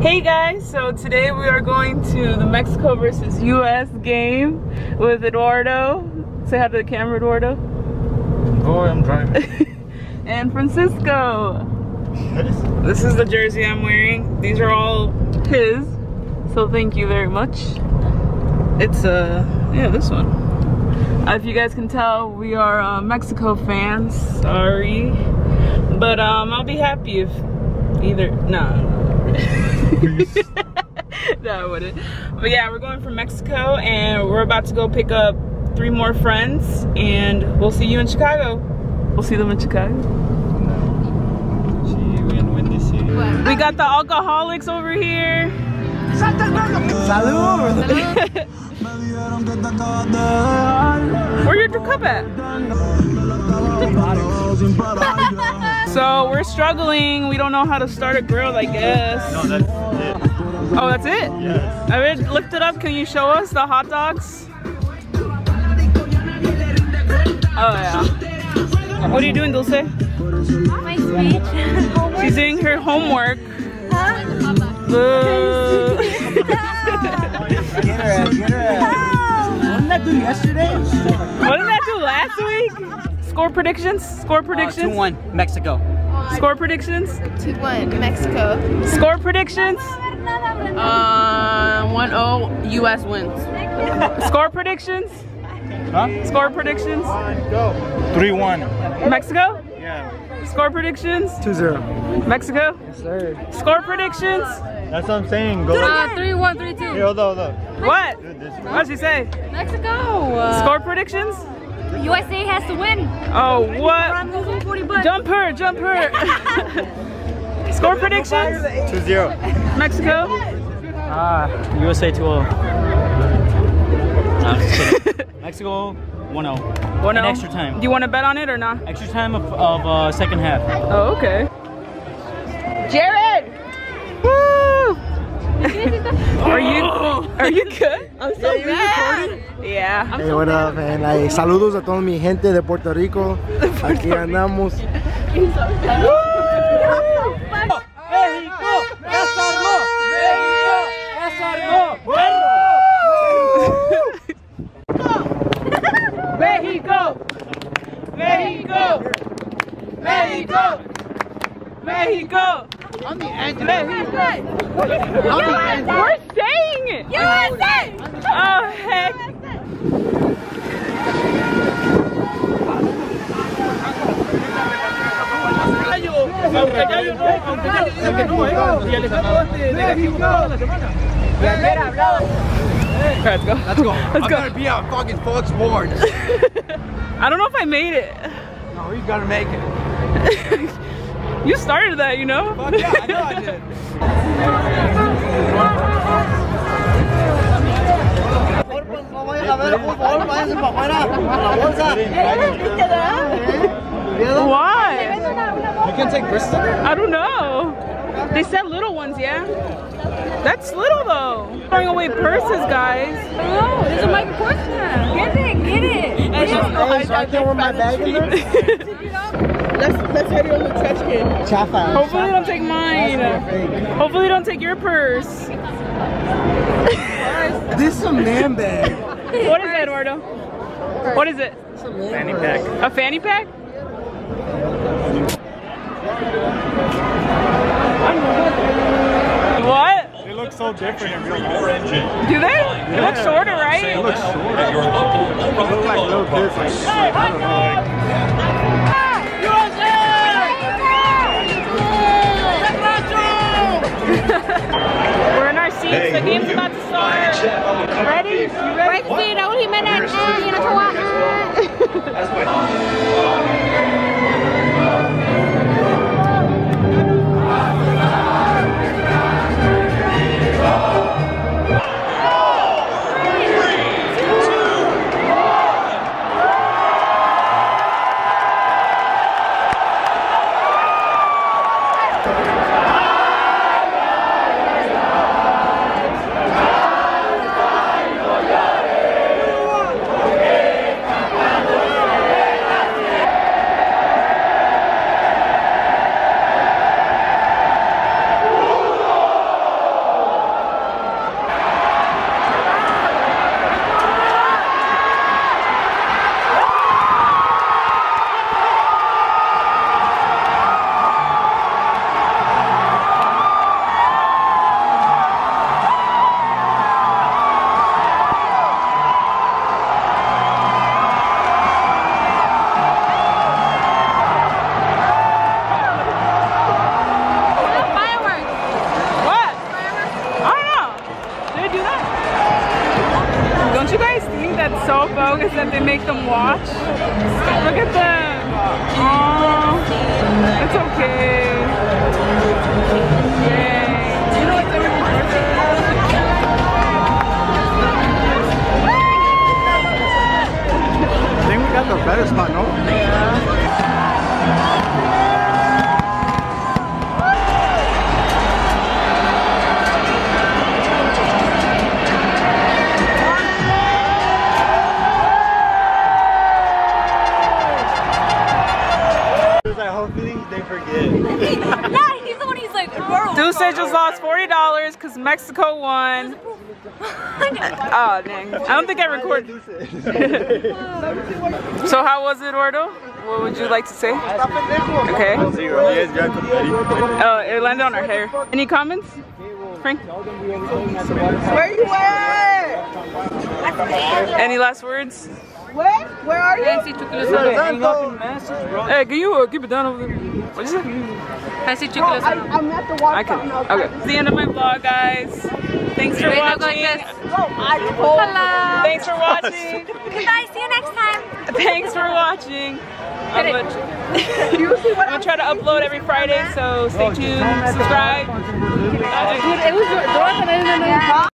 Hey guys, so today we are going to the Mexico versus US game with Eduardo. Say hi to the camera, Eduardo. Oh, I'm driving. and Francisco. This is the jersey I'm wearing. These are all his, so thank you very much. It's, uh, yeah, this one. Uh, if you guys can tell, we are uh, Mexico fans. Sorry. But um, I'll be happy if either, no. no, I wouldn't. But yeah, we're going from Mexico and we're about to go pick up three more friends and we'll see you in Chicago. We'll see them in Chicago. We got the alcoholics over here. Where your cup at? so we're struggling. We don't know how to start a grill, I guess. No, that's it. Oh, that's it? Yes. I mean, lift it up. Can you show us the hot dogs? Oh, yeah. What are you doing, Dulce? My speech. She's doing her homework. Huh? Boo. Get her ass, get her ass. Wasn't that do yesterday? what did that do last week? Score predictions? Score predictions? 2-1, Mexico. Score predictions? 2-1, Mexico. Score predictions? Uh, 1-0, U.S. wins. Score predictions? Huh? Score predictions? Go. 3-1. Mexico? Yeah. Score predictions? 2-0. Mexico? Yes, sir. Score predictions? That's what I'm saying. Go. Uh, 3-1, 3-2. Hey, hold on, hold on. What? Do it this way. What'd she say? Mexico. Uh, Score predictions? USA has to win. Oh, what? Jump her, jump her. Score predictions? 2-0. Mexico? Ah, USA 2-0. I'm just kidding. Mexico 1-0. One In oh. extra time. Do you want to bet on it or not? Extra time of, of uh, second half. Oh, okay. Jared! Are you are you good? I'm so. Yeah. Hey, what up, man? Saludos a toda mi gente de Puerto Rico. Aquí andamos. Mexico! Mexico! Mexico! Mexico! On the edge. Mexico! We're saying it! USA! Oh, heck. Let's go. Let's go. Let's go. be on fucking Fox Sports. I don't know if I made it. No, you gotta make it. You started that, you know? Fuck yeah, I know I did. No vayan a ver el fútbol, váyanse para afuera, a la bolsa. Why? You can take Bristol? I don't know. They said little ones, yeah? That's little though. Throwing away purses, guys. no, there's a Michael Kors now. Get it, get it. Hey, so I can't wear my bag in there? let's let's hit it on the trash can. Chafa. Hopefully they don't take mine. Hopefully they don't take your purse. This is a man bag. What is that, Eduardo? What is it? A Fanny pack. A fanny pack? What? They look so different in real life. Do they? They look shorter, right? They look short. They look like little kids. Like, so bogus that they make them watch. Look at them. Aww. It's okay. There's that whole feeling they forget. Yeah, he's the one who's like, Burrow. Deuce just lost $40 because Mexico won. Oh, dang. I don't think I recorded. So how was it, Eduardo? What would you like to say? Okay. Zero. You guys got confetti. Oh, it landed on our hair. Any comments? Frank? Where you at? Any last words? Where? Where are you? Fancy chocolate soda. Hey, can you uh, keep it down over there? What'd you say? Fancy chocolate I, soda. I'm at the water I can. fountain outside. Okay. It's the end of my vlog, guys. Thanks for Wait, like watching. this. I told Hello. Thanks for watching. Goodbye, see you next time. Thanks for watching. I'm gonna, I'm gonna try to upload every Friday, so stay tuned, subscribe. It was